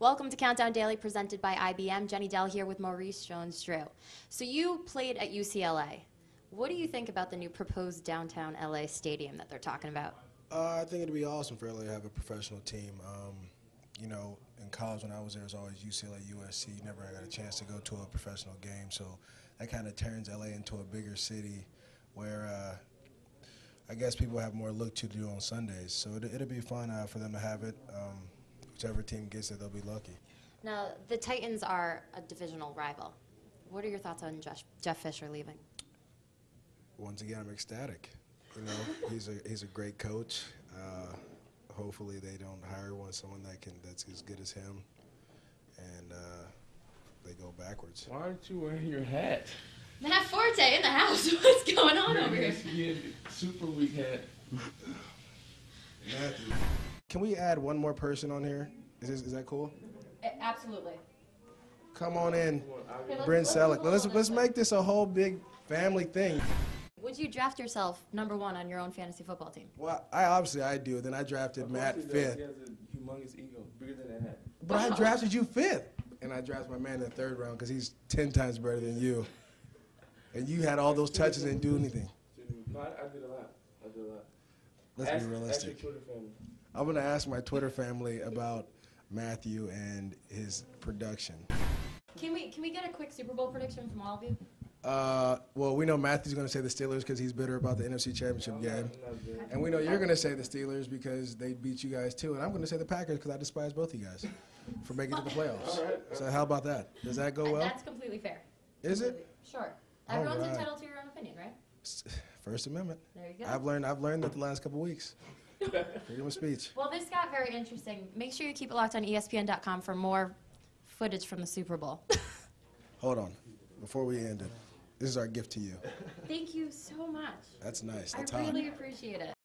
Welcome to Countdown Daily presented by IBM. Jenny Dell here with Maurice Jones-Drew. So you played at UCLA. What do you think about the new proposed downtown LA stadium that they're talking about? Uh, I think it'd be awesome for LA to have a professional team. Um, you know, in college when I was there, it was always UCLA, USC. You never got a chance to go to a professional game, so that kind of turns LA into a bigger city where uh, I guess people have more look to do on Sundays. So it, it'll be fun uh, for them to have it. Um, whichever team gets it, they'll be lucky. Now, the Titans are a divisional rival. What are your thoughts on Jeff, Jeff Fisher leaving? Once again, I'm ecstatic. You know, he's a he's a great coach. Uh, hopefully, they don't hire one someone that can that's as good as him, and uh, they go backwards. Why aren't you wearing your hat? Matt Forte in the house. What's going on over here? ESPN Super Week hat. Matthew, can we add one more person on here? Is this, is that cool? Absolutely. Come on in, let's- Brent let's Celek. Let's let's make this a whole big family thing. Would you draft yourself number one on your own fantasy football team? Well, I obviously I do. Then I drafted Matt Of course fifth, He has a humongous ego, bigger than that hat. but I oh. drafted you fifth, and I drafted my man in the third round because he's ten times better than you. And you had all those touches and didn't do anything. No, I, I did a lot. I did a lot. Let's ask, be realistic. Ask your I'm gonna ask my Twitter family about Matthew and his production. Can we can we get a quick Super Bowl prediction from all of you? Uh, well, we know Matthew's gonna say the Steelers because he's bitter about the NFC Championship game, I'm not good. and we know you're gonna say the Steelers because they beat you guys too, and I'm gonna say the Packers because I despise both you guys for making it to the playoffs. All right. So how about that? Does that go well? That's completely fair. Is it? Sure. Everyone's right. entitled to your own opinion, right? First Amendment. There you go. I've learned. I've learned that the last couple weeks. Freedom of speech. Well, this got very interesting. Make sure you keep it locked on ESPN.com for more footage from the Super Bowl. Hold on, before we end it, this is our gift to you. Thank you so much. That's nice. I That's hot. really appreciate it.